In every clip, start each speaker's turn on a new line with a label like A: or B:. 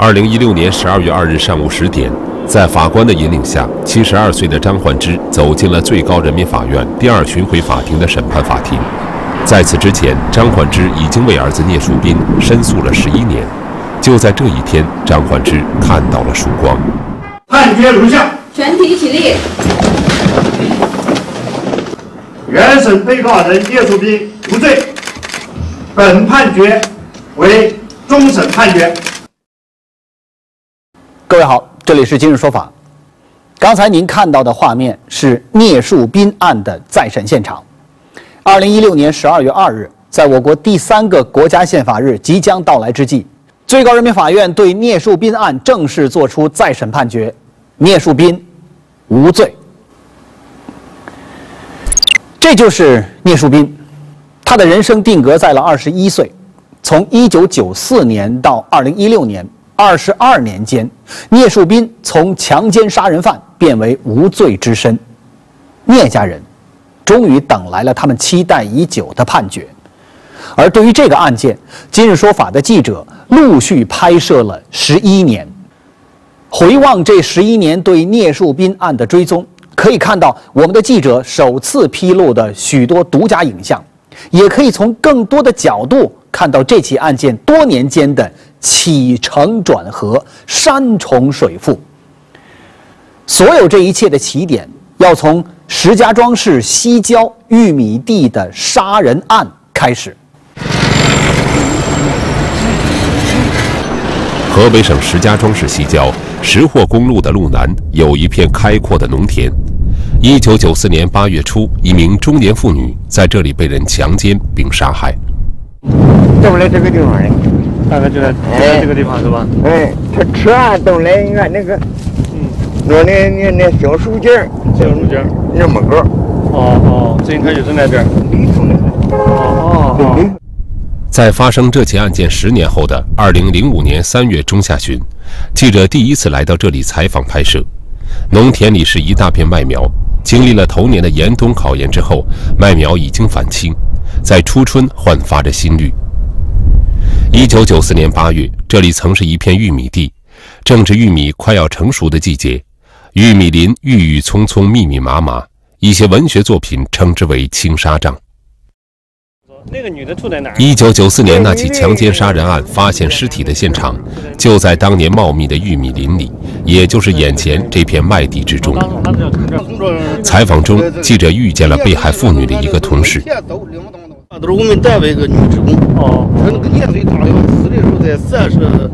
A: 二零一六年十二月二日上午十点，在法官的引领下，七十二岁的张焕之走进了最高人民法院第二巡回法庭的审判法庭。在此之前，张焕之已经为儿子聂树斌申诉了十一年。就在这一天，张焕之看到了曙光。
B: 判决如下：
C: 全体起立。
B: 原审被告人聂树斌无罪。本判决为终审判决。
D: 各位好，这里是今日说法。刚才您看到的画面是聂树斌案的再审现场。二零一六年十二月二日，在我国第三个国家宪法日即将到来之际，最高人民法院对聂树斌案正式作出再审判决，聂树斌无罪。这就是聂树斌，他的人生定格在了二十一岁，从一九九四年到二零一六年。二十二年间，聂树斌从强奸杀人犯变为无罪之身。聂家人终于等来了他们期待已久的判决。而对于这个案件，今日说法的记者陆续拍摄了十一年。回望这十一年对聂树斌案的追踪，可以看到我们的记者首次披露的许多独家影像，也可以从更多的角度看到这起案件多年间的。起承转合，山重水复。所有这一切的起点，要从石家庄市西郊玉米地的杀人案开始。
A: 河北省石家庄市西郊石货公路的路南有一片开阔的农田。一九九四年八月初，一名中年妇女在这里被人强奸并杀害。
E: 到了这个地方嘞。
F: 大概就在就在这个地方是吧？
E: 哎，他车啊都来俺那个，嗯，那那那那小树尖儿，
F: 小树尖儿
E: 那么高。
F: 哦哦，这应该就是那边。哦哦哦。
A: 在发生这起案件十年后的二零零五年三月中下旬，记者第一次来到这里采访拍摄。农田里是一大片麦苗，经历了头年的严冬考验之后，麦苗已经返青，在初春焕发着新绿。一九九四年八月，这里曾是一片玉米地，正值玉米快要成熟的季节，玉米林郁郁葱葱、密密麻麻，一些文学作品称之为“青纱帐”。
F: 那个女的住在哪儿？
A: 一九九四年那起强奸杀人案发现尸体的现场，就在当年茂密的玉米林里，也就是眼前这片麦地之中。采访中，记者遇见了被害妇女的一个同事。
G: 都是我们单位一个女职工哦，她那个年岁大了，死的时候在三十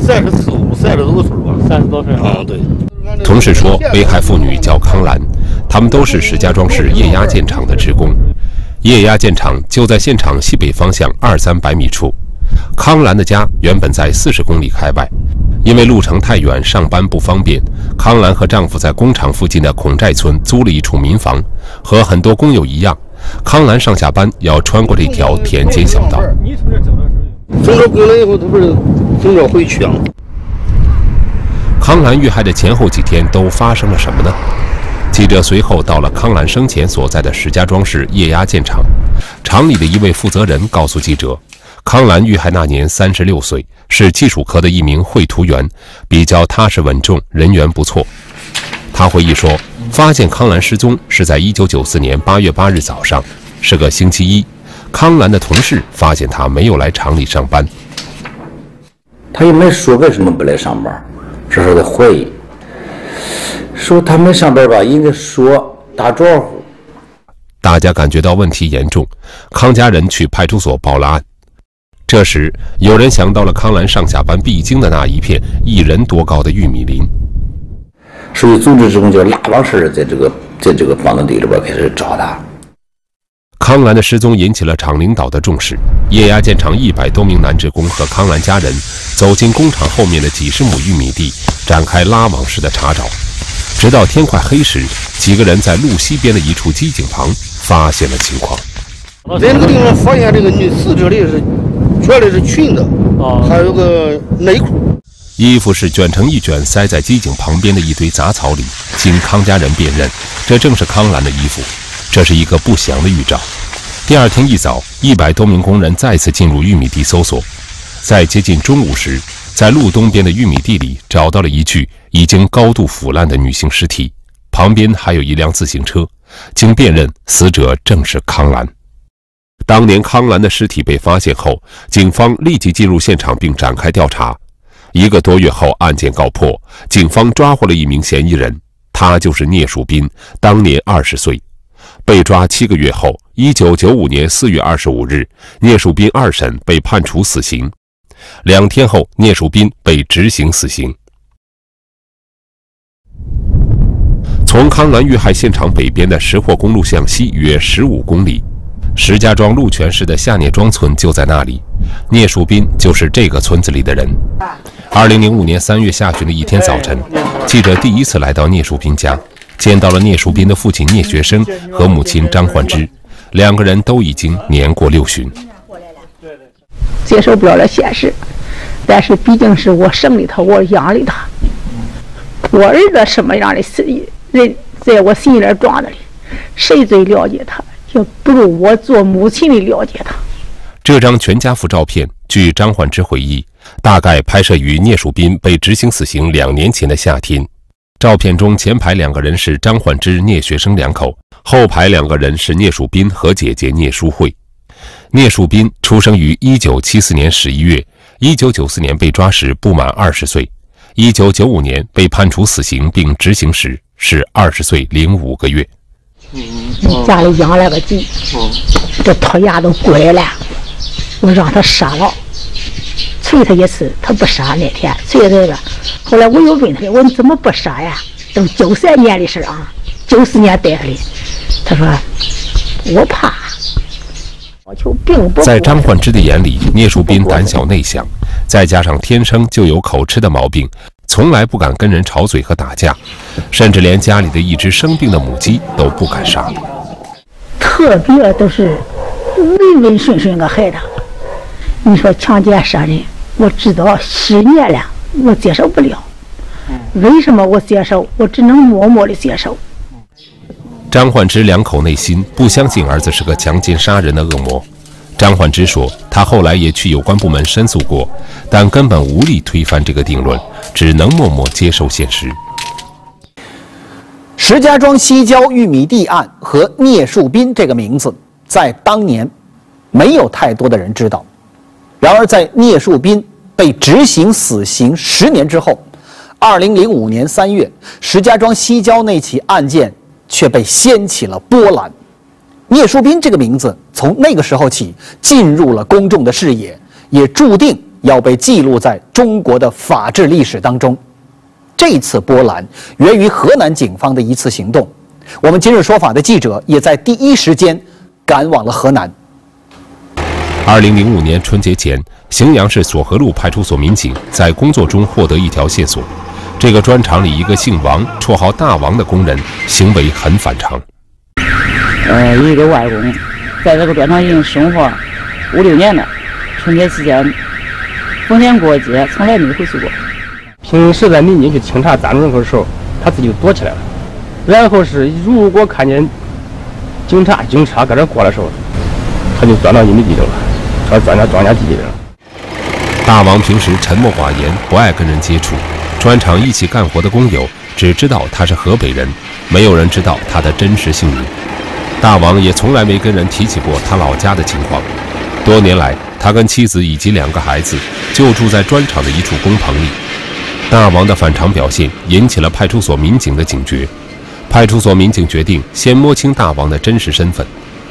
G: 三十四五、三十多岁吧，
F: 三十多岁
G: 啊。对。
A: 同事说，被害妇女叫康兰，他们都是石家庄市液压建厂的职工。液压建厂就在现场西北方向二三百米处。康兰的家原本在四十公里开外，因为路程太远，上班不方便，康兰和丈夫在工厂附近的孔寨村租了一处民房，和很多工友一样。康兰上下班要穿过这条田间小道。
G: 从这过来以后，他不是从这回去啊？
A: 康兰遇害的前后几天都发生了什么呢？记者随后到了康兰生前所在的石家庄市液压建厂，厂里的一位负责人告诉记者，康兰遇害那年三十六岁，是技术科的一名绘图员，比较踏实稳重，人缘不错。他回忆说，发现康兰失踪是在1994年8月8日早上，是个星期一。康兰的同事发现他没有来厂里上班，
H: 他也没说为什么不来上班，这是在怀疑。说他没上班吧，应该说打招呼。
A: 大家感觉到问题严重，康家人去派出所报了案。这时，有人想到了康兰上下班必经的那一片一人多高的玉米林。
H: 所以组织这种叫拉网式的，在这个在这个房子地里边开始找他。
A: 康兰的失踪引起了厂领导的重视，液压建厂一百多名男职工和康兰家人走进工厂后面的几十亩玉米地，展开拉网式的查找，直到天快黑时，几个人在路西边的一处机井旁发现了情况。
G: 在那个地方发现这个女死者的是穿的是裙子，啊，还有个内裤。
A: 衣服是卷成一卷，塞在机井旁边的一堆杂草里。经康家人辨认，这正是康兰的衣服。这是一个不祥的预兆。第二天一早，一百多名工人再次进入玉米地搜索。在接近中午时，在路东边的玉米地里找到了一具已经高度腐烂的女性尸体，旁边还有一辆自行车。经辨认，死者正是康兰。当年康兰的尸体被发现后，警方立即进入现场并展开调查。一个多月后，案件告破，警方抓获了一名嫌疑人，他就是聂树斌，当年二十岁。被抓七个月后，一九九五年四月二十五日，聂树斌二审被判处死刑。两天后，聂树斌被执行死刑。从康兰遇害现场北边的石货公路向西约十五公里，石家庄鹿泉市的下聂庄村就在那里。聂树斌就是这个村子里的人。二零零五年三月下旬的一天早晨，记者第一次来到聂树斌家，见到了聂树斌的父亲聂学生和母亲张焕芝，两个人都已经年过六旬。
C: 接受不了这现实，但是毕竟是我生的他，我养的他，我儿子什么样的人，在我心里装着的，谁最了解他？就不如我做母亲的了解他。
A: 这张全家福照片，据张焕之回忆，大概拍摄于聂树斌被执行死刑两年前的夏天。照片中前排两个人是张焕之、聂学生两口，后排两个人是聂树斌和姐姐聂淑慧。聂树斌出生于一九七四年十一月，一九九四年被抓时不满二十岁，一九九五年被判处死刑并执行时是二十岁零五个月。
C: 家里养了个鸡，这套牙都拐了，我让他杀了，催他一次，他不杀。那天催他了，后来我又问他，我说你怎么不杀呀？都九三年的事啊，九四年逮他的，他说我怕。
A: 在张焕之的眼里，聂树斌胆小内向，再加上天生就有口吃的毛病，从来不敢跟人吵嘴和打架，甚至连家里的一只生病的母鸡都不敢杀。
C: 特别都是温温顺顺个孩子，你说强奸杀人，我知道十年了，我接受不了。为什么我接受？我只能默默的接受。
A: 张焕之两口内心不相信儿子是个强奸杀人的恶魔。张焕之说，他后来也去有关部门申诉过，但根本无力推翻这个定论，只能默默接受现实。
D: 石家庄西郊玉米地案和聂树斌这个名字，在当年没有太多的人知道。然而，在聂树斌被执行死刑十年之后，二零零五年三月，石家庄西郊那起案件。却被掀起了波澜。聂树斌这个名字从那个时候起进入了公众的视野，也注定要被记录在中国的法治历史当中。这次波澜源于河南警方的一次行动。我们今日说法的记者也在第一时间赶往了河南。
A: 二零零五年春节前，荥阳市索河路派出所民警在工作中获得一条线索。这个砖厂里一个姓王、绰号大王的工人行为很反常。
I: 呃，一个外公，在这个砖厂已经生活五六年了。春节期间，逢年过节从来没回去过。
F: 平时在民警去清查站路门口的时候，他自己就躲起来了。然后是如果看见警察、警察搁这过的时候，他就钻到玉米地里了，他钻到庄稼地里了。
A: 大王平时沉默寡言，不爱跟人接触。砖厂一起干活的工友只知道他是河北人，没有人知道他的真实姓名。大王也从来没跟人提起过他老家的情况。多年来，他跟妻子以及两个孩子就住在砖厂的一处工棚里。大王的反常表现引起了派出所民警的警觉。派出所民警决定先摸清大王的真实身份。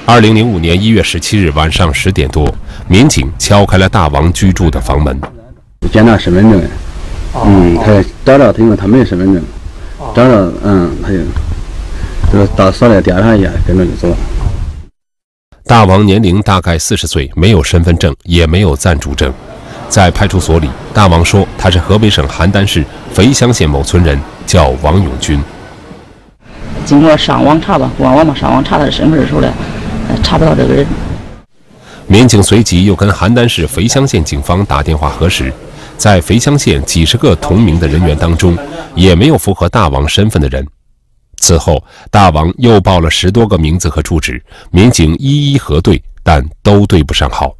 A: 二零零五年一月十七日晚上十点多，民警敲开了大王居住的房门，
J: 检查身份证。嗯，他找找他，因为他没身份证，找找，嗯，他就就到所里调查一下，跟着就走了。
A: 大王年龄大概四十岁，没有身份证，也没有暂住证。在派出所里，大王说他是河北省邯郸市肥乡县某村人，叫王永军。
I: 经过上网查吧，官网嘛，上网查他的身份的时候呢，查不到这个人。
A: 民警随即又跟邯郸市肥乡县警方打电话核实。在肥乡县几十个同名的人员当中，也没有符合大王身份的人。此后，大王又报了十多个名字和住址，民警一一核对，但都对不上号。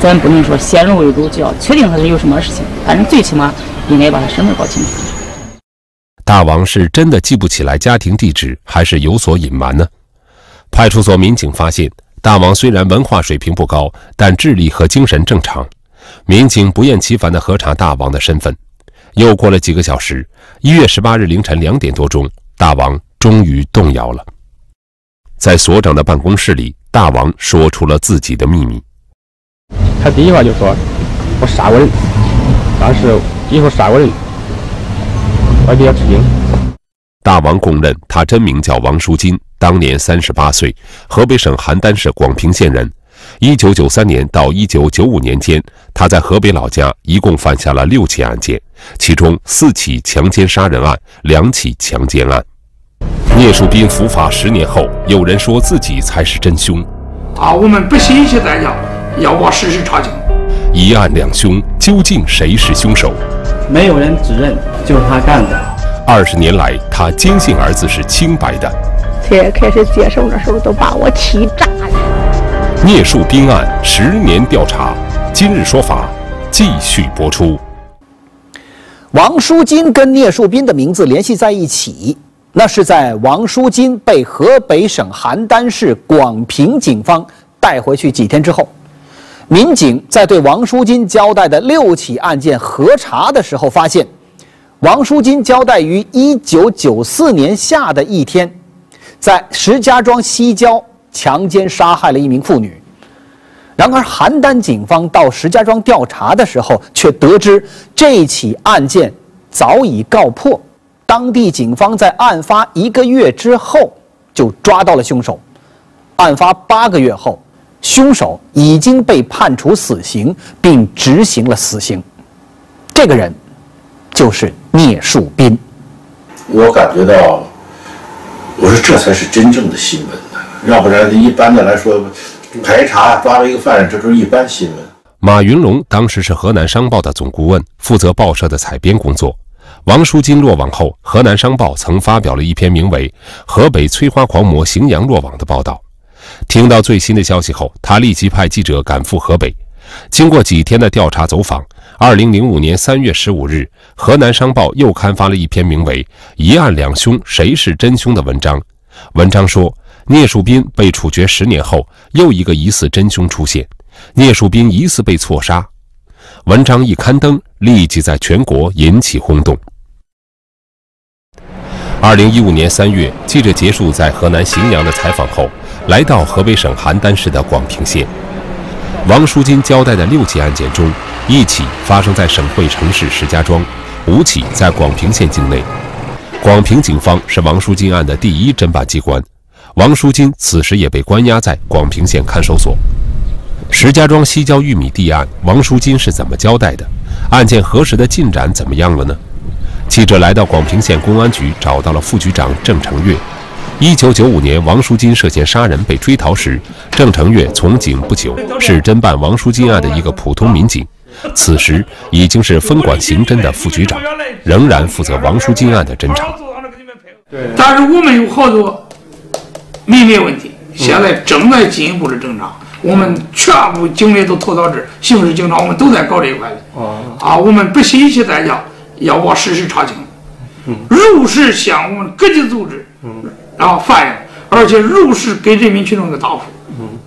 I: 咱不能说先入为主，就要确定他是有什么事情，反正最起码应该把他身份搞清楚。
A: 大王是真的记不起来家庭地址，还是有所隐瞒呢？派出所民警发现，大王虽然文化水平不高，但智力和精神正常。民警不厌其烦地核查大王的身份。又过了几个小时，一月十八日凌晨两点多钟，大王终于动摇了。在所长的办公室里，大王说出了自己的秘密。
F: 他第一句话就说：“我杀过人，当时以后杀过人，我比较吃惊。”
A: 大王供认，他真名叫王书金，当年三十八岁，河北省邯郸市广平县人。一九九三年到一九九五年间，他在河北老家一共犯下了六起案件，其中四起强奸杀人案，两起强奸案。聂树斌伏法十年后，有人说自己才是真凶。
K: 啊，我们不惜一切代价要把事实查清。
A: 一案两凶，究竟谁是凶手？
L: 没有人指认，就是他干的。
A: 二十年来，他坚信儿子是清白的。
C: 才开始接受的时候，都把我气炸了。
A: 聂树斌案十年调查，今日说法继续播出。
D: 王书金跟聂树斌的名字联系在一起。那是在王书金被河北省邯郸市广平警方带回去几天之后，民警在对王书金交代的六起案件核查的时候，发现，王书金交代于一九九四年夏的一天，在石家庄西郊强奸杀害了一名妇女。然而，邯郸警方到石家庄调查的时候，却得知这起案件早已告破。当地警方在案发一个月之后就抓到了凶手。案发八个月后，凶手已经被判处死刑，并执行了死刑。这个人就是聂树斌。
H: 我感觉到，我说这才是真正的新闻呢，要不然一般的来说，排查抓了一个犯人，这都是一般新闻。
A: 马云龙当时是河南商报的总顾问，负责报社的采编工作。王书金落网后，河南商报曾发表了一篇名为《河北催花狂魔荥阳落网》的报道。听到最新的消息后，他立即派记者赶赴河北。经过几天的调查走访，2005年3月15日，河南商报又刊发了一篇名为《一案两凶，谁是真凶》的文章。文章说，聂树斌被处决十年后，又一个疑似真凶出现，聂树斌疑似被错杀。文章一刊登，立即在全国引起轰动。二零一五年三月，记者结束在河南荥阳的采访后，来到河北省邯郸市的广平县。王书金交代的六起案件中，一起发生在省会城市石家庄，五起在广平县境内。广平警方是王书金案的第一侦办机关，王书金此时也被关押在广平县看守所。石家庄西郊玉米地案，王书金是怎么交代的？案件核实的进展怎么样了呢？记者来到广平县公安局，找到了副局长郑成月。一九九五年，王书金涉嫌杀人被追逃时，郑成月从警不久，是侦办王书金案的一个普通民警。此时已经是分管刑侦的副局长，仍然负责王书金案的侦查。
K: 但是我们有好多秘密问题，现在正在进一步的侦查。我们全部警力都投到这儿，刑事警察我们都在搞这一块的。啊，我们不惜一切代价要把事实查清，如实向我们各级组织，然后反映，而且如实给人民群众一个答复。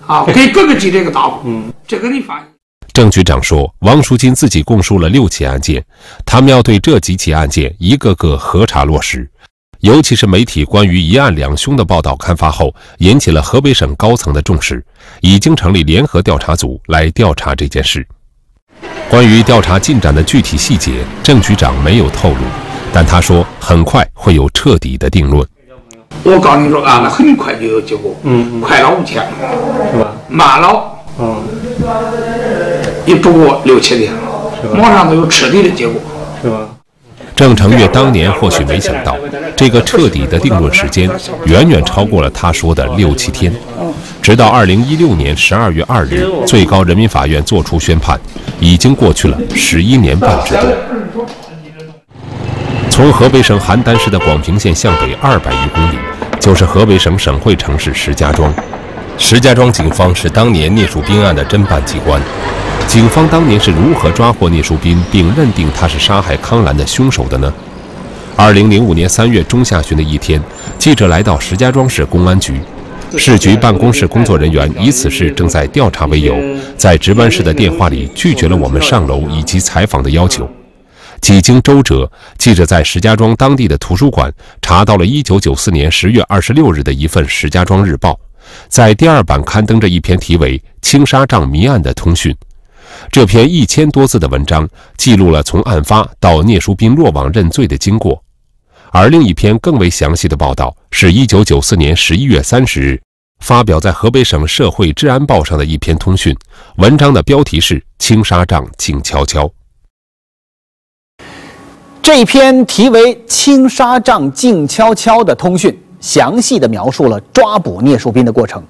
K: 啊，给各个级的一个答复。这个你反映。
A: 郑局长说，王书金自己供述了六起案件，他们要对这几起案件一个个核查落实。尤其是媒体关于一案两凶的报道刊发后，引起了河北省高层的重视，已经成立联合调查组来调查这件事。关于调查进展的具体细节，郑局长没有透露，但他说很快会有彻底的定论。
K: 我告诉你说，啊，那很快就有结果，嗯，快了五天，是吧？慢了，嗯，也不过六七天，马上都有彻底的结果，
L: 是吧？
A: 郑成月当年或许没想到，这个彻底的定论时间远远超过了他说的六七天。直到二零一六年十二月二日，最高人民法院作出宣判，已经过去了十一年半之多。从河北省邯郸市的广平县向北二百余公里，就是河北省省会城市石家庄。石家庄警方是当年聂树斌案的侦办机关。警方当年是如何抓获聂树斌，并认定他是杀害康兰的凶手的呢？二零零五年三月中下旬的一天，记者来到石家庄市公安局，市局办公室工作人员以此事正在调查为由，在值班室的电话里拒绝了我们上楼以及采访的要求。几经周折，记者在石家庄当地的图书馆查到了1994年10月26日的一份《石家庄日报》，在第二版刊登着一篇题为《青纱帐谜案》的通讯。这篇一千多字的文章记录了从案发到聂淑斌落网认罪的经过，而另一篇更为详细的报道是1994年11月30日发表在河北省社会治安报上的一篇通讯，文章的标题是《青纱帐静悄悄》。
D: 这篇题为《青纱帐静悄悄》的通讯，详细的描述了抓捕聂树斌的过程。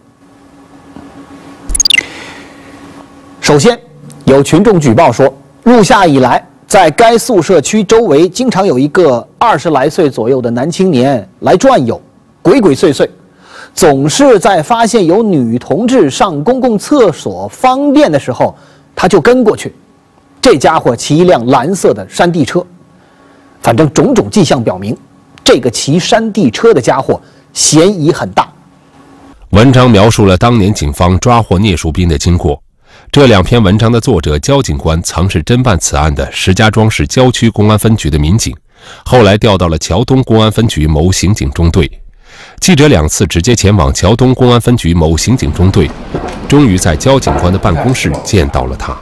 D: 首先，有群众举报说，入夏以来，在该宿舍区周围经常有一个二十来岁左右的男青年来转悠，鬼鬼祟祟，总是在发现有女同志上公共厕所方便的时候，他就跟过去。这家伙骑一辆蓝色的山地车。反正种种迹象表明，这个骑山地车的家伙嫌疑很大。
A: 文章描述了当年警方抓获聂树斌的经过。这两篇文章的作者焦警官曾是侦办此案的石家庄市郊区公安分局的民警，后来调到了桥东公安分局某刑警中队。记者两次直接前往桥东公安分局某刑警中队，终于在焦警官的办公室见到了他。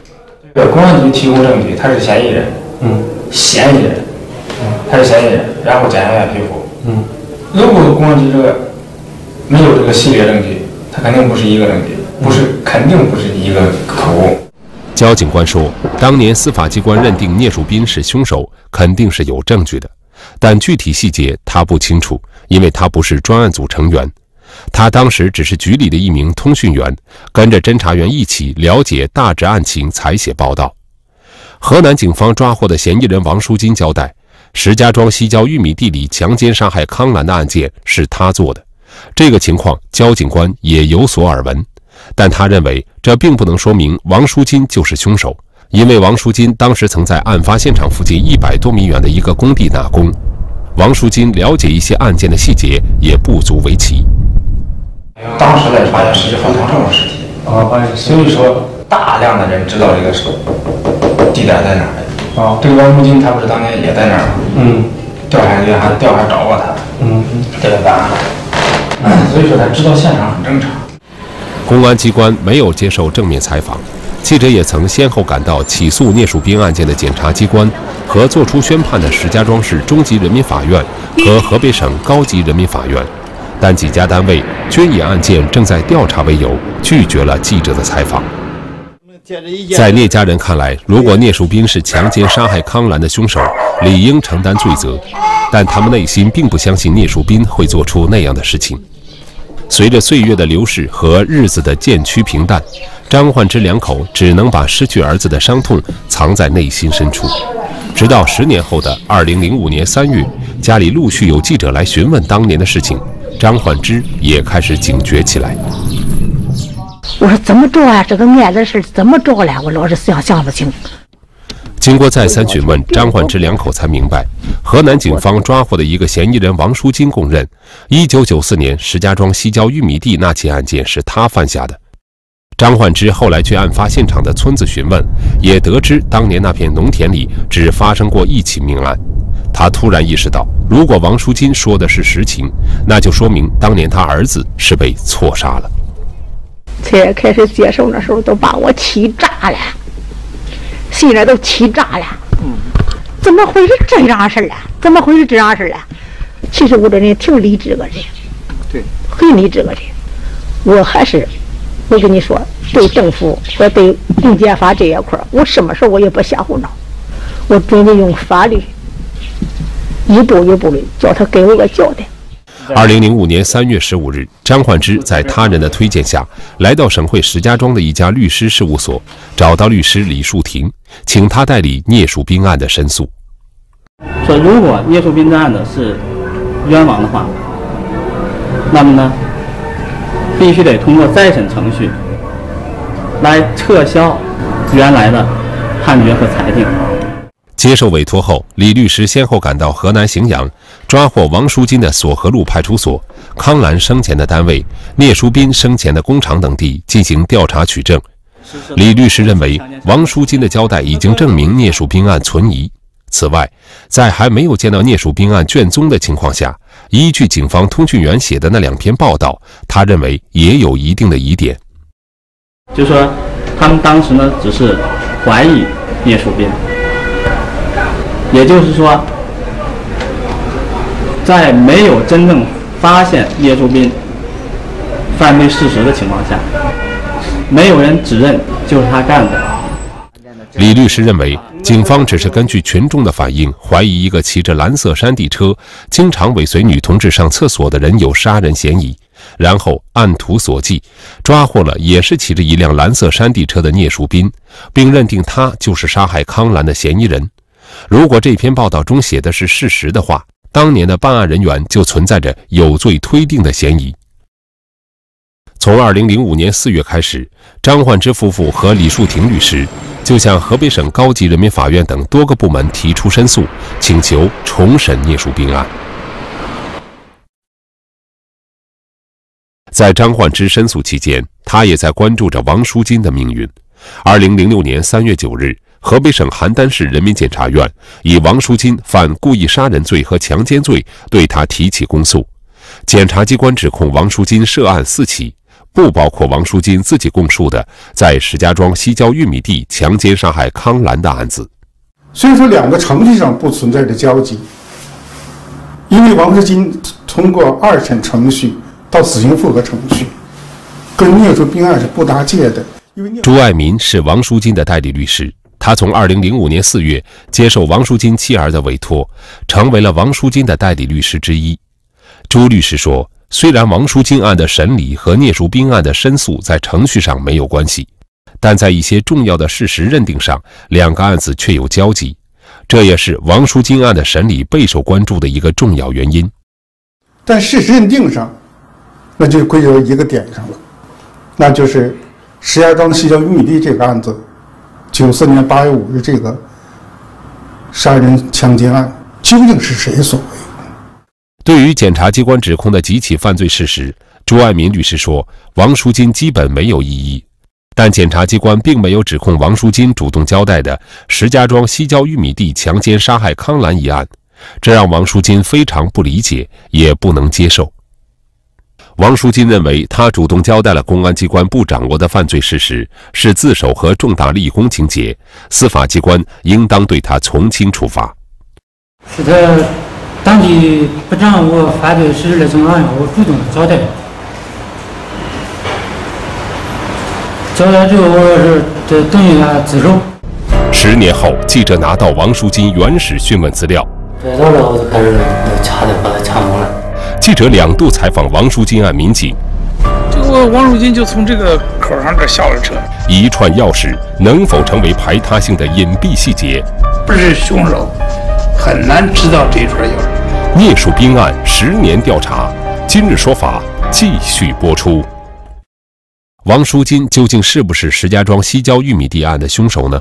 F: 公安局提供证据，他是嫌疑人。嗯，嫌疑人。他是嫌疑人，然后检察院批复。嗯，如果公安局这个没有这个系列证据，他肯定不是一个证据，不是肯定不是一个口误。
A: 焦警官说，当年司法机关认定聂树斌是凶手，肯定是有证据的，但具体细节他不清楚，因为他不是专案组成员，他当时只是局里的一名通讯员，跟着侦查员一起了解大致案情才写报道。河南警方抓获的嫌疑人王淑金交代。石家庄西郊玉米地里强奸杀害康兰的案件是他做的，这个情况焦警官也有所耳闻，但他认为这并不能说明王淑金就是凶手，因为王淑金当时曾在案发现场附近一百多米远的一个工地打工，王淑金了解一些案件的细节也不足为奇。
F: 当时在发现是一冯长胜的尸体，啊，所以说大量的人知道这个地点在哪儿。啊，这个王淑金他不是当年也在那儿吗？嗯，调查员还调查找过他。嗯，这个办案。所以说他知道现场很正常。
A: 公安机关没有接受正面采访，记者也曾先后赶到起诉聂树斌案件的检察机关和作出宣判的石家庄市中级人民法院和河北省高级人民法院，但几家单位均以案件正在调查为由，拒绝了记者的采访。在聂家人看来，如果聂树斌是强奸杀害康兰的凶手，理应承担罪责，但他们内心并不相信聂树斌会做出那样的事情。随着岁月的流逝和日子的渐趋平淡，张焕之两口只能把失去儿子的伤痛藏在内心深处。直到十年后的二零零五年三月，家里陆续有记者来询问当年的事情，张焕之也开始警觉起来。
C: 我说怎么着啊？这个案子事怎么着了？我老是想想不清。
A: 经过再三询问，张焕之两口才明白，河南警方抓获的一个嫌疑人王淑金供认，1994年石家庄西郊玉米地那起案件是他犯下的。张焕之后来去案发现场的村子询问，也得知当年那片农田里只发生过一起命案。他突然意识到，如果王淑金说的是实情，那就说明当年他儿子是被错杀了。
C: 才开始接受那时候，都把我气炸了，心里都气炸了。嗯，怎么会是这样事儿啊？怎么会是这样事儿啊？其实我这人挺理智个人，
D: 对，
C: 很理智个人。我还是，我跟你说，对政府和对公检法这一块儿我什么时候我也不瞎胡闹，我准备用法律一步一步的叫他给我个交代。
A: 二零零五年三月十五日，张焕之在他人的推荐下，来到省会石家庄的一家律师事务所，找到律师李树亭，请他代理聂树斌案的申诉。
L: 说如果聂树斌的案子是冤枉的话，那么呢，必须得通过再审程序来撤销原来的判决和裁定。
A: 接受委托后，李律师先后赶到河南荥阳，抓获王淑金的索河路派出所、康兰生前的单位、聂淑斌生前的工厂等地进行调查取证。李律师认为，王淑金的交代已经证明聂树斌案存疑。此外，在还没有见到聂树斌案卷宗的情况下，依据警方通讯员写的那两篇报道，他认为也有一定的疑点。
L: 就说他们当时呢，只是怀疑聂树斌。也就是说，在没有真正发现聂树斌犯罪事实的情况下，没有人指认就是他干的。
A: 李律师认为，警方只是根据群众的反映，怀疑一个骑着蓝色山地车、经常尾随女同志上厕所的人有杀人嫌疑，然后按图索骥，抓获了也是骑着一辆蓝色山地车的聂树斌，并认定他就是杀害康兰的嫌疑人。如果这篇报道中写的是事实的话，当年的办案人员就存在着有罪推定的嫌疑。从二零零五年四月开始，张焕之夫妇和李树廷律师就向河北省高级人民法院等多个部门提出申诉，请求重审聂树斌案。在张焕之申诉期间，他也在关注着王淑金的命运。二零零六年三月九日。河北省邯郸市人民检察院以王淑金犯故意杀人罪和强奸罪对他提起公诉。检察机关指控王淑金涉案四起，不包括王淑金自己供述的在石家庄西郊玉米地强奸杀害康兰的案子。
M: 所以说，两个程序上不存在着交集，因为王淑金通过二审程序到死刑复核程序，跟聂树斌案是不搭界的。
A: 朱爱民是王淑金的代理律师。他从2005年4月接受王淑金妻儿的委托，成为了王淑金的代理律师之一。朱律师说：“虽然王淑金案的审理和聂树斌案的申诉在程序上没有关系，但在一些重要的事实认定上，两个案子却有交集。这也是王淑金案的审理备受关注的一个重要原因。
M: 在事实认定上，那就归结到一个点上了，那就是石家庄西郊玉米地这个案子。”九四年八月五日，这个杀人强奸案究竟是谁所为？
A: 对于检察机关指控的几起犯罪事实，朱爱民律师说，王淑金基本没有异议。但检察机关并没有指控王淑金主动交代的石家庄西郊玉米地强奸杀害康兰一案，这让王淑金非常不理解，也不能接受。王书金认为，他主动交代了公安机关不掌握的犯罪事实，是自首和重大立功情节，司法机关应当对他从轻处罚。
N: 是他当地不掌握犯罪事实的情况下，我主动交代，交代之后我是这等于他自首。
A: 十年后，记者拿到王书金原始讯问资料，
N: 这到了我就开始掐的，把他掐懵了。
A: 记者两度采访王书金案民警，
K: 这个王书金就从这个口上这下了车。
A: 一串钥匙能否成为排他性的隐蔽细节？
K: 不是凶手，很难知道这串钥匙。
A: 聂树斌案十年调查，今日说法继续播出。王书金究竟是不是石家庄西郊玉米地案的凶手呢？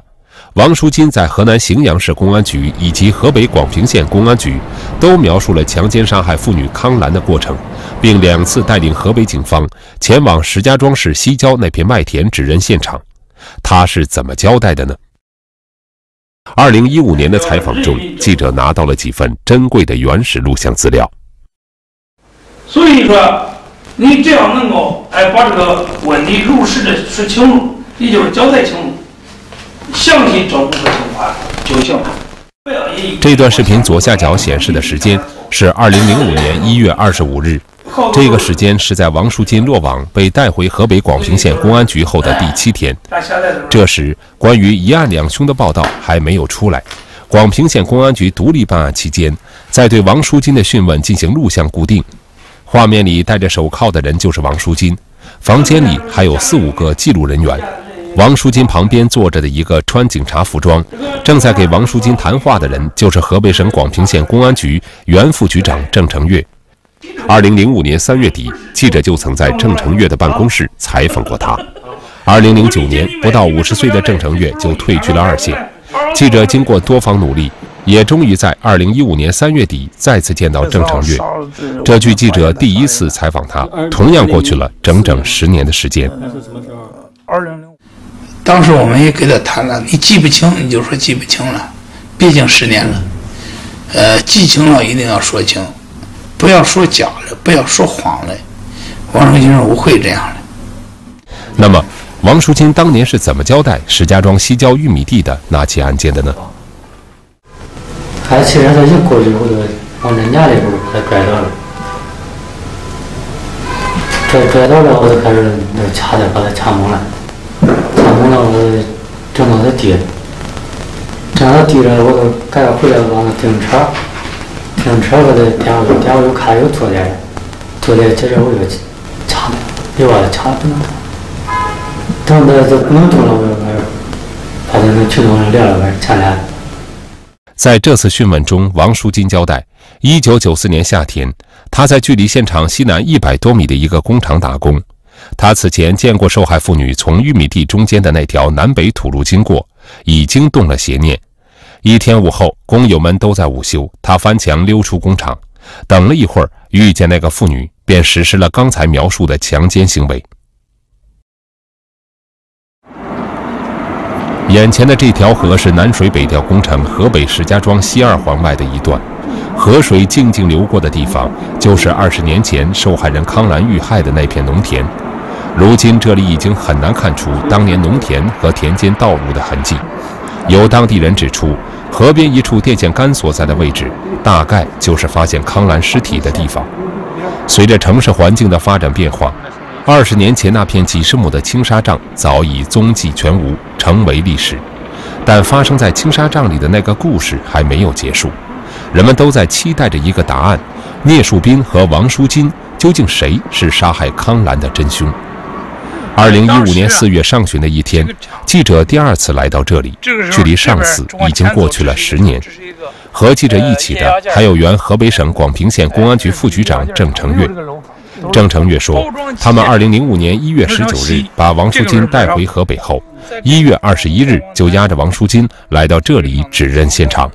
A: 王淑金在河南荥阳市公安局以及河北广平县公安局都描述了强奸杀害妇女康兰的过程，并两次带领河北警方前往石家庄市西郊那片麦田指认现场。他是怎么交代的呢？二零一五年的采访中，记者拿到了几份珍贵的原始录像资料。
K: 所以说，你只要能够哎把这个问题如实的说清楚，也就是交代清楚。详细照顾的情况就行了。
A: 这段视频左下角显示的时间是二零零五年一月二十五日，这个时间是在王淑金落网被带回河北广平县公安局后的第七天。这时，关于一案两凶的报道还没有出来。广平县公安局独立办案期间，在对王淑金的讯问进行录像固定，画面里戴着手铐的人就是王淑金，房间里还有四五个记录人员。王淑金旁边坐着的一个穿警察服装、正在给王淑金谈话的人，就是河北省广平县公安局原副局长郑成月。二零零五年三月底，记者就曾在郑成月的办公室采访过他。二零零九年，不到五十岁的郑成月就退居了二线。记者经过多方努力，也终于在二零一五年三月底再次见到郑成月。这距记者第一次采访他，同样过去了整整十年的时间。
K: 二零，当时我们也给他谈了，你记不清你就说记不清了，毕竟十年了。呃，记清了一定要说清，不要说假了，不要说谎了。王书金说不会这样的。
A: 那么，王书金当年是怎么交代石家庄西郊玉米地的那起案件的呢？
N: 他汽车他一过去，我就往人家里边给他拽到了，拽拽到了，我就开始那掐的，把他掐懵了，掐懵了，我整到他地，整到地了，我就赶快回来往那停车，停车我再点我点我又看有坐垫，坐垫接着我就掐的，又把他掐的不能动。等他就不能动了，我就把他那群众撂了，把牵来。
A: 在这次讯问中，王书金交代，一九九四年夏天，他在距离现场西南一百多米的一个工厂打工。他此前见过受害妇女从玉米地中间的那条南北土路经过，已经动了邪念。一天午后，工友们都在午休，他翻墙溜出工厂，等了一会儿，遇见那个妇女，便实施了刚才描述的强奸行为。眼前的这条河是南水北调工程河北石家庄西二环外的一段，河水静静流过的地方，就是二十年前受害人康兰遇害的那片农田。如今这里已经很难看出当年农田和田间道路的痕迹。有当地人指出，河边一处电线杆所在的位置，大概就是发现康兰尸体的地方。随着城市环境的发展变化。二十年前那片几十亩的青纱帐早已踪迹全无，成为历史。但发生在青纱帐里的那个故事还没有结束，人们都在期待着一个答案：聂树斌和王书金究竟谁是杀害康兰的真凶？二零一五年四月上旬的一天，记者第二次来到这里，距离上次已经过去了十年。和记者一起的还有原河北省广平县公安局副局长郑成月。郑成月说：“他们二零零五年一月十九日把王书金带回河北后一月二十一日就押着王书金来到这里指认现场。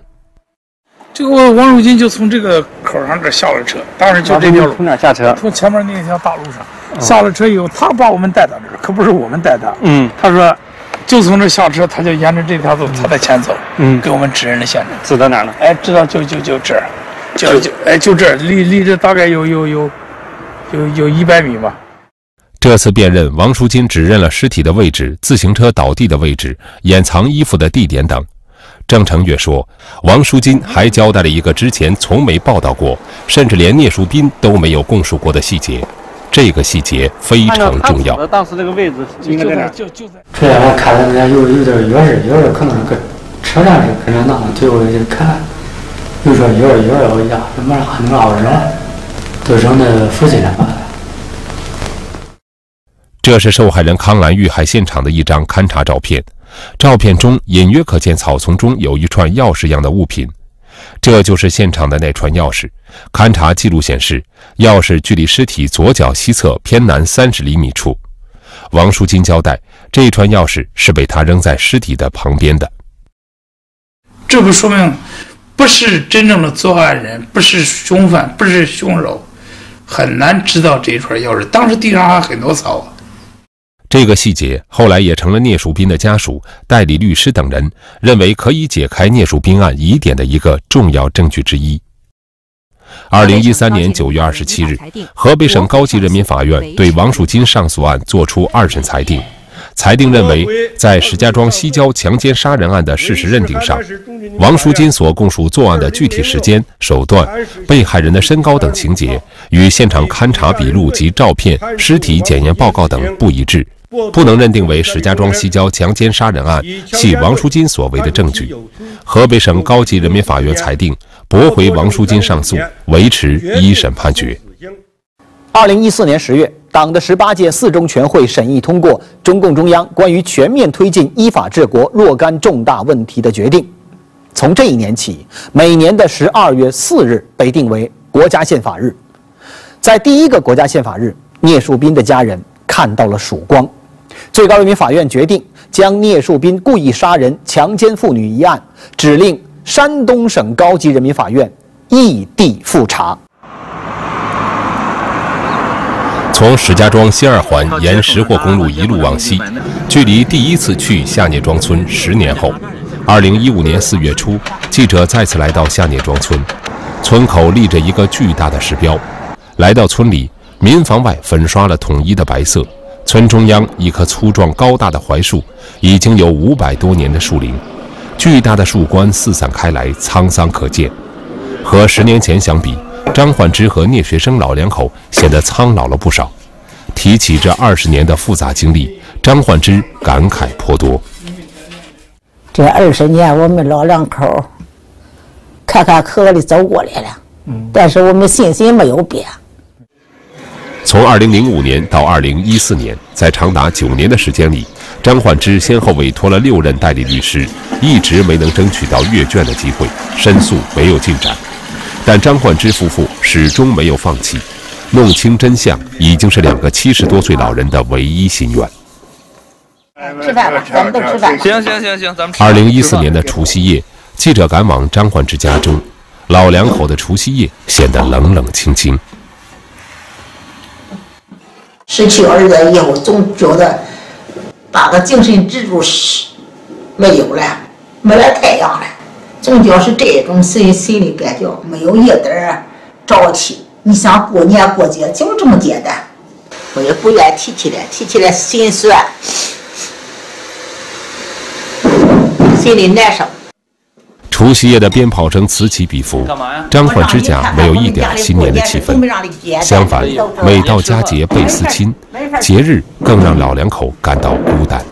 K: 这个王书金就从这个口上这下了车，当时就这条路
L: 从哪下车？
K: 从前面那条大路上下了车以后，他把我们带到这儿，可不是我们带的。
L: 嗯，
K: 他说就从这下车，他就沿着这条路，他在前走，
L: 嗯，
K: 给我们指认了现场。
L: 指到哪儿了？
K: 哎，知道就就就这儿，就就哎就这儿，离离这大概有有有。”有有一百米吧。
A: 这次辨认，王淑金指认了尸体的位置、自行车倒地的位置、掩藏衣服的地点等。郑成月说，王书金还交代了一个之前从没报道过，甚至连聂树斌都没有供述过的细节。这个细节非常重要。
L: 当时这个位置应该在哪？
K: 就就在。
N: 出来我看到人家有有点远视，远视可能是跟车站是跟着那样对我就看，又说远远远呀，怎么还能熬人？都扔在附近了。
A: 这是受害人康兰遇害现场的一张勘查照片，照片中隐约可见草丛中有一串钥匙样的物品，这就是现场的那串钥匙。勘查记录显示，钥匙距离尸体左脚西侧偏南三十厘米处。王书金交代，这一串钥匙是被他扔在尸体的旁边的。
K: 这不说明不是真正的作案人，不是凶犯，不是凶手。很难知道这一串钥匙，当时地上还很多草。
A: 这个细节后来也成了聂树斌的家属、代理律师等人认为可以解开聂树斌案疑点的一个重要证据之一。二零一三年九月二十七日，河北省高级人民法院对王树金上诉案作出二审裁定。裁定认为，在石家庄西郊强奸杀人案的事实认定上，王树金所供述作案的具体时间、手段、被害人的身高等情节，与现场勘查笔录及照片、尸体检验报告等不一致，不能认定为石家庄西郊强奸杀人案系王书金所为的证据。河北省高级人民法院裁定驳回王书金上诉，维持一审判决。
D: 二零一四年十月。党的十八届四中全会审议通过中共中央关于全面推进依法治国若干重大问题的决定。从这一年起，每年的十二月四日被定为国家宪法日。在第一个国家宪法日，聂树斌的家人看到了曙光。最高人民法院决定将聂树斌故意杀人、强奸妇女一案指令山东省高级人民法院异地复查。
A: 从石家庄西二环沿石货公路一路往西，距离第一次去夏聂庄村十年后，二零一五年四月初，记者再次来到夏聂庄村，村口立着一个巨大的石标。来到村里，民房外粉刷了统一的白色，村中央一棵粗壮高大的槐树，已经有五百多年的树龄，巨大的树冠四散开来，沧桑可见。和十年前相比。张焕之和聂学生老两口显得苍老了不少。提起这二十年的复杂经历，张焕之感慨颇多。
C: 这二十年，我们老两口坎坎坷坷的走过来了，但是我们信心没有变。
A: 从2005年到2014年，在长达九年的时间里，张焕之先后委托了六任代理律师，一直没能争取到阅卷的机会，申诉没有进展。但张焕之夫妇始终没有放弃，弄清真相已经是两个七十多岁老人的唯一心愿。
C: 吃饭吧，咱们都吃饭。
O: 行行行行，咱们。
A: 二零一四年的除夕夜，记者赶往张焕之家中，老两口的除夕夜显得冷冷清清。
C: 失去儿子以后，总觉得把个精神支柱是没有了，没了太阳了。总觉是这种心心里感觉没有一点朝气。你想过年过节就这么简单，我也不愿提起来，提起来心酸，心里难受。
A: 除夕夜的鞭炮声此起彼伏，张焕之家没有一点新年的气氛，相反，每到佳节倍思亲，节日更让老两口感到孤单。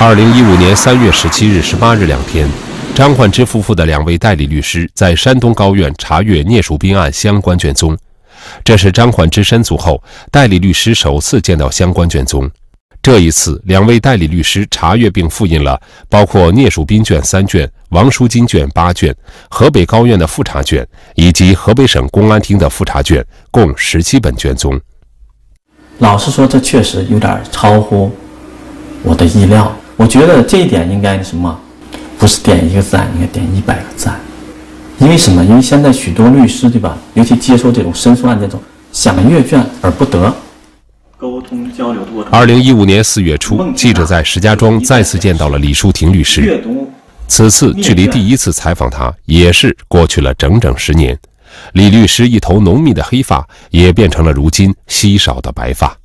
A: 二零一五年三月十七日、十八日两天，张焕之夫妇的两位代理律师在山东高院查阅聂树斌案相关卷宗。这是张焕之申诉后，代理律师首次见到相关卷宗。这一次，两位代理律师查阅并复印了包括聂树斌卷三卷、王书金卷八卷、河北高院的复查卷以及河北省公安厅的复查卷，共十七本卷宗。
L: 老实说，这确实有点超乎我的意料。我觉得这一点应该什么？不是点一个赞，应该点一百个赞。因为什么？因为现在许多律师，对吧？尤其接受这种申诉案件中，想阅卷而不得。
A: 沟通交流的过程。二零一五年四月初，记者在石家庄再次见到了李淑婷律师。此次距离第一次采访他，也是过去了整整十年。李律师一头浓密的黑发，也变成了如今稀少的白发。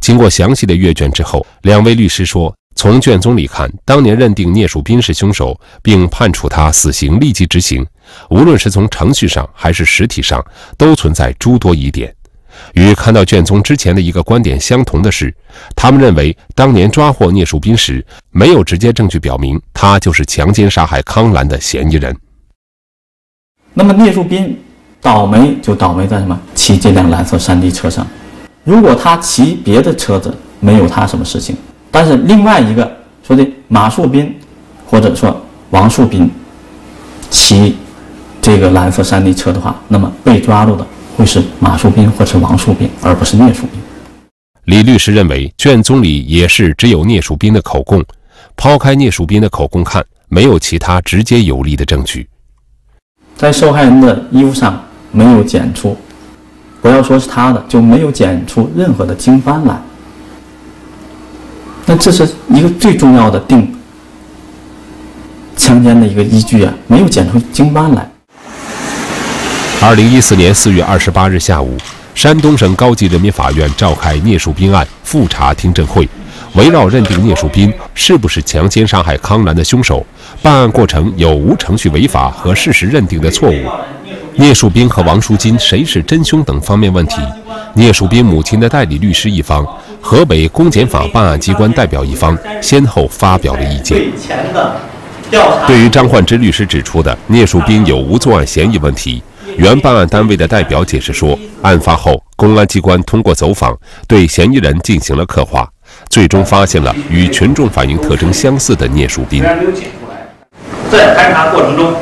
A: 经过详细的阅卷之后，两位律师说，从卷宗里看，当年认定聂树斌是凶手，并判处他死刑立即执行，无论是从程序上还是实体上，都存在诸多疑点。与看到卷宗之前的一个观点相同的是，他们认为当年抓获聂树斌时，没有直接证据表明他就是强奸杀害康兰的嫌疑人。
L: 那么聂树斌倒霉就倒霉在什么？骑这辆蓝色山地车上。如果他骑别的车子，没有他什么事情；但是另外一个说的马树斌，或者说王树斌，骑这个蓝色山地车的话，那么被抓住的会是马树斌或是王树斌，而不是聂树斌。
A: 李律师认为，卷宗里也是只有聂树斌的口供，抛开聂树斌的口供看，没有其他直接有力的证据。
L: 在受害人的衣服上没有检出。不要说是他的，就没有检出任何的经斑来。那这是一个最重要的定强奸的一个依据啊，没有检出经斑来。
A: 二零一四年四月二十八日下午，山东省高级人民法院召开聂树斌案复查听证会，围绕认定聂树斌是不是强奸杀害康兰的凶手，办案过程有无程序违法和事实认定的错误。聂树斌和王淑金谁是真凶等方面问题，聂树斌母亲的代理律师一方、河北公检法办案机关代表一方先后发表了意见。对于张焕之律师指出的聂树斌有无作案嫌疑问题，原办案单位的代表解释说，案发后公安机关通过走访对嫌疑人进行了刻画，最终发现了与群众反映特征相似的聂树斌。
P: 在勘查过程中，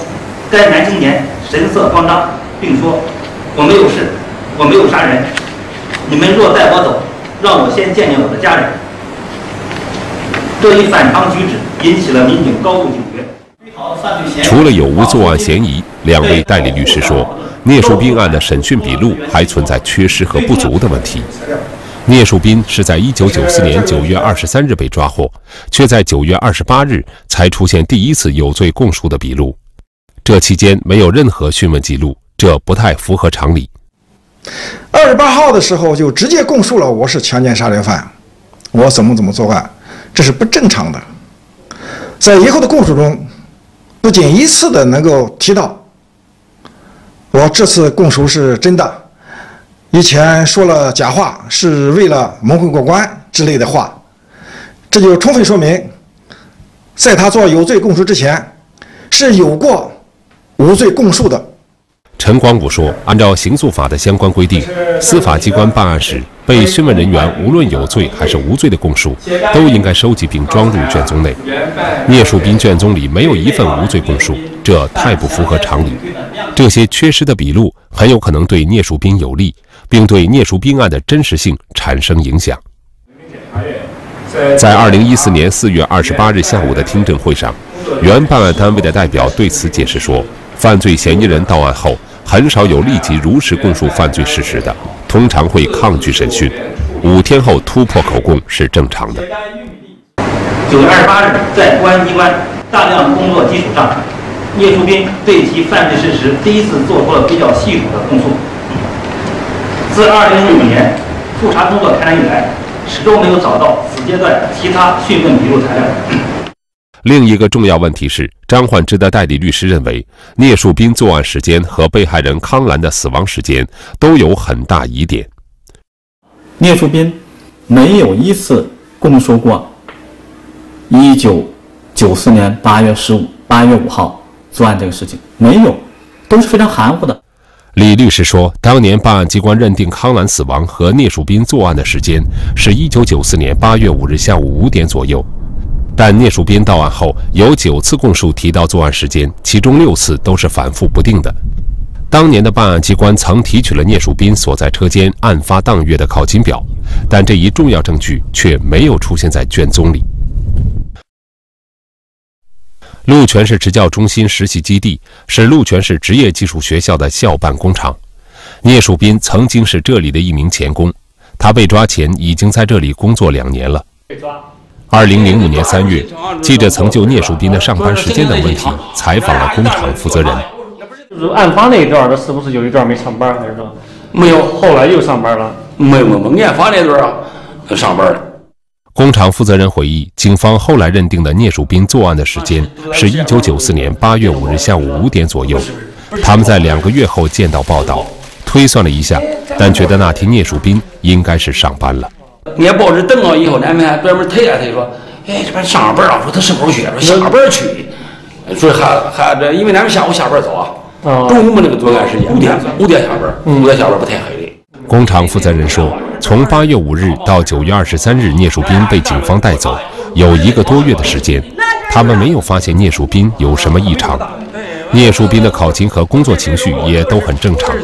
P: 该男青年。神色慌张，并说：“我没有事，我没有杀人。”你们若带我走，让我先见见我的家人。这一反常举止引起了民警高度警觉。
A: 除了有无作案嫌疑，两位代理律师说，聂树斌案的审讯笔录还存在缺失和不足的问题。聂树斌是在1994年9月23日被抓获，却在9月28日才出现第一次有罪供述的笔录，这期间没有任何讯问记录，这不太符合常理。
O: 二十八号的时候就直接供述了我是强奸杀人犯，我怎么怎么作案，这是不正常的。在以后的供述中，不仅一次的能够提到我这次供述是真的，以前说了假话是为了蒙混过关之类的话，这就充分说明，在他做有罪供述之前，是有过无罪供述的。
A: 陈光武说：“按照刑诉法的相关规定，司法机关办案时，被讯问人员无论有罪还是无罪的供述，都应该收集并装入卷宗内。聂树斌卷宗里没有一份无罪供述，这太不符合常理。这些缺失的笔录很有可能对聂树斌有利，并对聂树斌案的真实性产生影响。”在二零一四年四月二十八日下午的听证会上，原办案单位的代表对此解释说。犯罪嫌疑人到案后，很少有立即如实供述犯罪事实的，通常会抗拒审讯，五天后突破口供是正常的。
P: 九月二十八日，在公安机关大量工作基础上，聂树斌对其犯罪事实第一次做出了比较系统的供述。自二零零五年复查工作开展以来，始终没有找到此阶段其他讯问笔录材料。
A: 另一个重要问题是，张焕之的代理律师认为，聂树斌作案时间和被害人康兰的死亡时间都有很大疑点。
L: 聂树斌没有一次供述过一九九四年八月十五、八月五号作案这个事情，没有，都是非常含糊的。
A: 李律师说，当年办案机关认定康兰死亡和聂树斌作案的时间是一九九四年八月五日下午五点左右。但聂树斌到案后有九次供述提到作案时间，其中六次都是反复不定的。当年的办案机关曾提取了聂树斌所在车间案发当月的考勤表，但这一重要证据却没有出现在卷宗里。鹿泉市职教中心实习基地是鹿泉市职业技术学校的校办工厂，聂树斌曾经是这里的一名钳工，他被抓前已经在这里工作两年了。被抓。二零零五年三月，记者曾就聂树斌的上班时间等问题采访了工厂负责人。
Q: 就是案发那一段，他是不是有一段没上班，还是说没有？后来又上班了？
R: 没有，没有，案发那段啊，上班了。
A: 工厂负责人回忆，警方后来认定的聂树斌作案的时间是一九九四年八月五日下午五点左右。他们在两个月后见到报道，推算了一下，但觉得那天聂树斌应该是上班了。
R: 捏报纸登了以后，俺们还专门推了推，说：“哎，这边上班啊？说他是不是去？说下班去。所以还还这，因为咱们下午下班早啊，中午没那个作案时间，五点五点下班，五点下班不太黑的。”
A: 工厂负责人说：“从八月五日到九月二十三日，聂树斌被警方带走，有一个多月的时间，他们没有发现聂树斌有什么异常。聂树斌的考勤和工作情绪也都很正常。”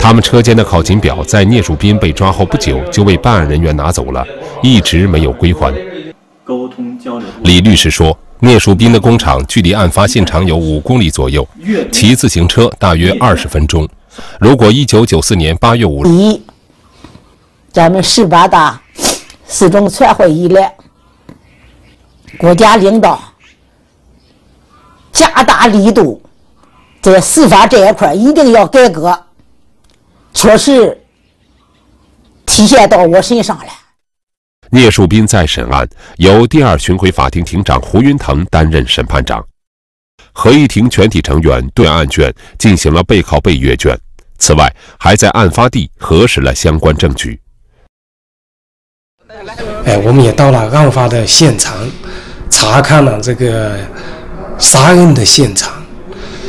A: 他们车间的考勤表在聂树斌被抓后不久就被办案人员拿走了，一直没有归还。沟通交流。李律师说，聂树斌的工厂距离案发现场有五公里左右，骑自行车大约二十分钟。如果一九九四年八月五日，
C: 一，咱们十八大四中全会以来，国家领导加大力度，在司法这一块一定要改革。确实体现到我身上了。
A: 聂树斌再审案，由第二巡回法庭庭长胡云腾担任审判长。合议庭全体成员对案卷进行了背靠背阅卷，此外还在案发地核实了相关证据。
S: 哎，我们也到了案发的现场，查看了这个杀人的现场，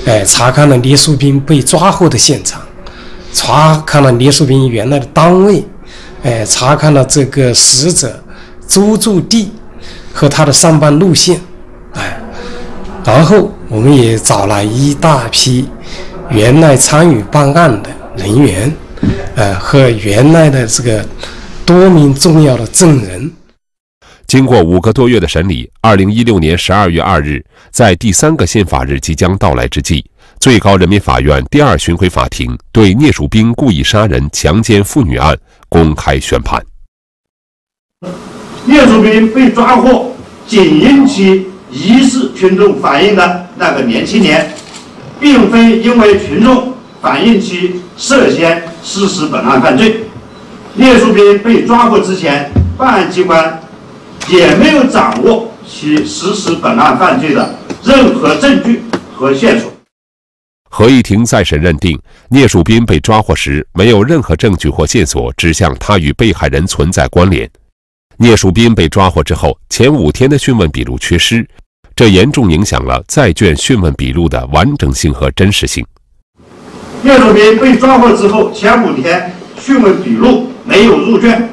S: 哎，查看了聂树斌被抓获的现场。查看了聂树斌原来的单位，哎，查看了这个死者租住地和他的上班路线，哎，然后我们也找了一大批原来参与办案的人员，呃，和原来的这个多名重要的证人。
A: 经过五个多月的审理，二零一六年十二月二日，在第三个宪法日即将到来之际，最高人民法院第二巡回法庭对聂树斌故意杀人、强奸妇女案公开宣判。
B: 聂树斌被抓获，仅因其疑似群众反映的那个年轻年，并非因为群众反映其涉嫌实施本案犯罪。聂树斌被抓获之前，办案机关。也没有掌握其实施本案犯罪的任何证据和线索。
A: 合议庭再审认定，聂树斌被抓获时没有任何证据或线索指向他与被害人存在关联。聂树斌被抓获之后，前五天的讯问笔录缺失，这严重影响了在卷讯问笔录的完整性和真实性。
B: 聂树斌被抓获之后，前五天讯问笔录没有入卷，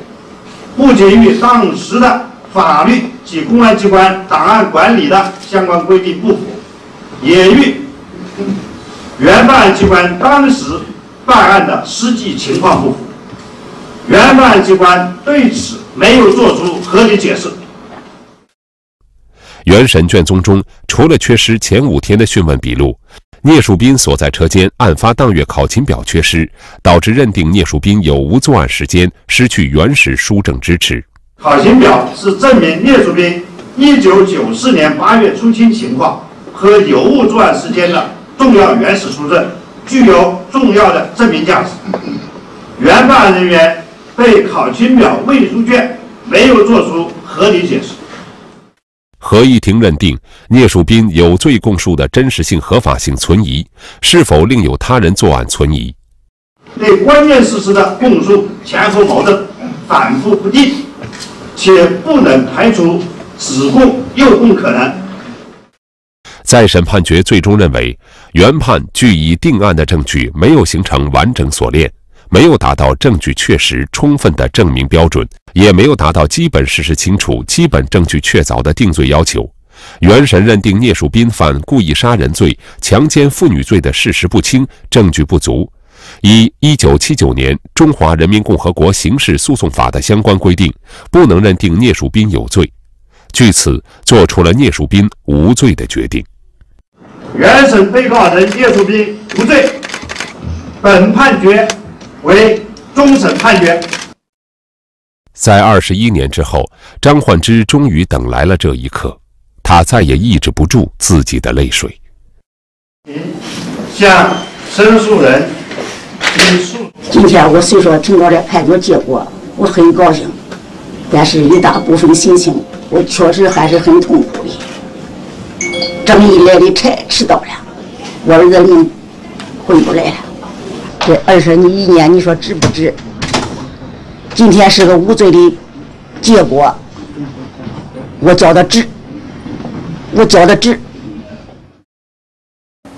B: 不仅与当时的。法律及公安机关档案管理的相关规定不符，也与原办案机关当时办案的实际情况不符。原办案机关对此没有作出合理解释。
A: 原审卷宗中除了缺失前五天的讯问笔录，聂树斌所在车间案发当月考勤表缺失，导致认定聂树斌有无作案时间，失去原始书证支持。
B: 考勤表是证明聂树斌1994年8月出勤情况和有无作案时间的重要原始书证，具有重要的证明价值。原办案人员对考勤表未出卷没有作出合理解释。
A: 合议庭认定聂树斌有罪供述的真实性、合法性存疑，是否另有他人作案存疑？
B: 对关键事实的供述前后矛盾，反复不定。且不能排除子供诱供可能。
A: 再审判决最终认为，原判据以定案的证据没有形成完整锁链，没有达到证据确实充分的证明标准，也没有达到基本事实清楚、基本证据确凿的定罪要求。原审认定聂树斌犯故意杀人罪、强奸妇女罪的事实不清，证据不足。以一九七九年《中华人民共和国刑事诉讼法》的相关规定，不能认定聂树斌有罪，据此作出了聂树斌无罪的决定。
B: 原审被告人聂树斌无罪，本判决为终审判决。
A: 在二十一年之后，张焕之终于等来了这一刻，他再也抑制不住自己的泪水，
B: 向申诉人。
T: 今天我虽说听到这判决结果，我很高兴，但是一大部分心情，我确实还是很痛苦的。正义来的太迟到了，我儿子命回不来了。这二十你一年，你说值不值？今天是个无罪的结果，我觉得值，我觉得值。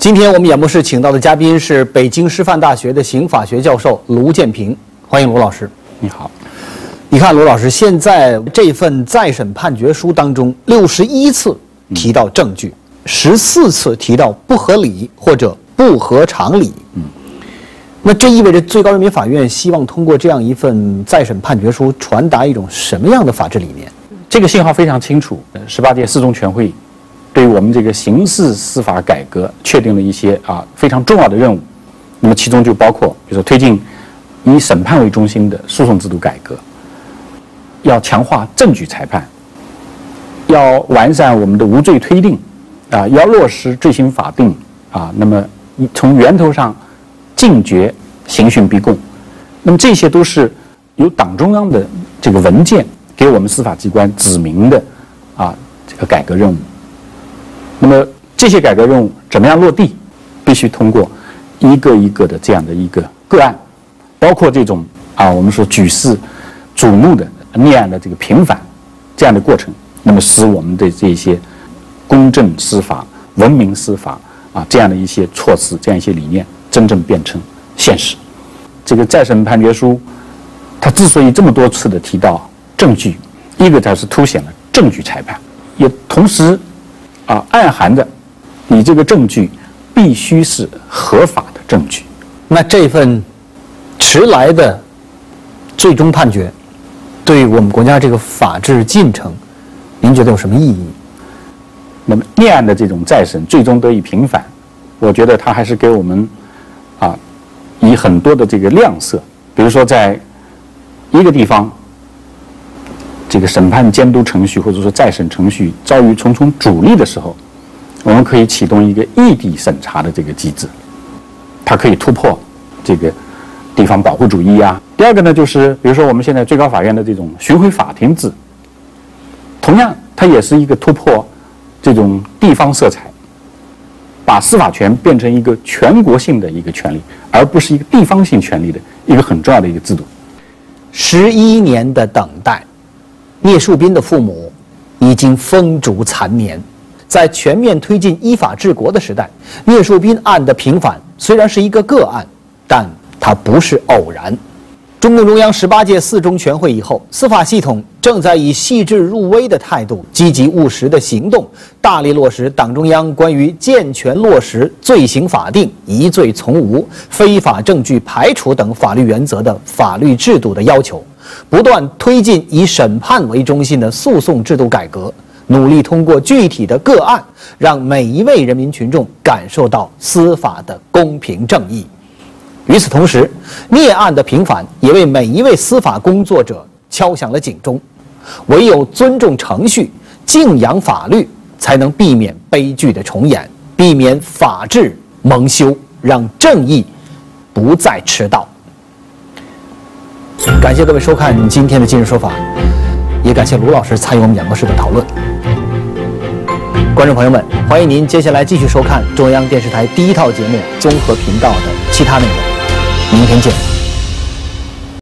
D: 今天我们演播室请到的嘉宾是北京师范大学的刑法学教授卢建平，欢迎卢老师。
U: 你好，
D: 你看卢老师，现在这份再审判决书当中，六十一次提到证据，十四次提到不合理或者不合常理。嗯，那这意味着最高人民法院希望通过这样一份再审判决书传达一种什么样的法治理念？
U: 这个信号非常清楚。十八届四中全会。对我们这个刑事司法改革确定了一些啊非常重要的任务，那么其中就包括，比如说推进以审判为中心的诉讼制度改革，要强化证据裁判，要完善我们的无罪推定，啊，要落实罪行法定，啊，那么从源头上禁绝刑讯逼供，那么这些都是由党中央的这个文件给我们司法机关指明的啊这个改革任务。那么这些改革任务怎么样落地？必须通过一个一个的这样的一个个案，包括这种啊，我们说举世瞩目的立案的这个平反这样的过程，那么使我们的这些公正司法、文明司法啊这样的一些措施、这样一些理念真正变成现实。这个再审判决书，它之所以这么多次的提到证据，一个它是凸显了证据裁判，也同时。啊，暗含着，你这个证据必须是合法的证据。
D: 那这份迟来的最终判决，对我们国家这个法治进程，您觉得有什么意义？
U: 那么立案的这种再审最终得以平反，我觉得它还是给我们啊以很多的这个亮色，比如说在一个地方，这个审判监督程序或者说再审程序遭遇重重阻力的时候，我们可以启动一个异地审查的这个机制，它可以突破这个地方保护主义啊。第二个呢，就是比如说我们现在最高法院的这种巡回法庭制，同样它也是一个突破。这种地方色彩，把司法权变成一个全国性的一个权利，而不是一个地方性权利的一个很重要的一个制度。
D: 十一年的等待，聂树斌的父母已经风烛残年。在全面推进依法治国的时代，聂树斌案的平反虽然是一个个案，但它不是偶然。中共中央十八届四中全会以后，司法系统正在以细致入微的态度、积极务实的行动，大力落实党中央关于健全落实罪行法定、疑罪从无、非法证据排除等法律原则的法律制度的要求，不断推进以审判为中心的诉讼制度改革，努力通过具体的个案，让每一位人民群众感受到司法的公平正义。与此同时，聂案的平反也为每一位司法工作者敲响了警钟。唯有尊重程序、敬仰法律，才能避免悲剧的重演，避免法治蒙羞，让正义不再迟到。感谢各位收看今天的《今日说法》，也感谢卢老师参与我们演播室的讨论。观众朋友们，欢迎您接下来继续收看中央电视台第一套节目综合频道的其他内容。明天见。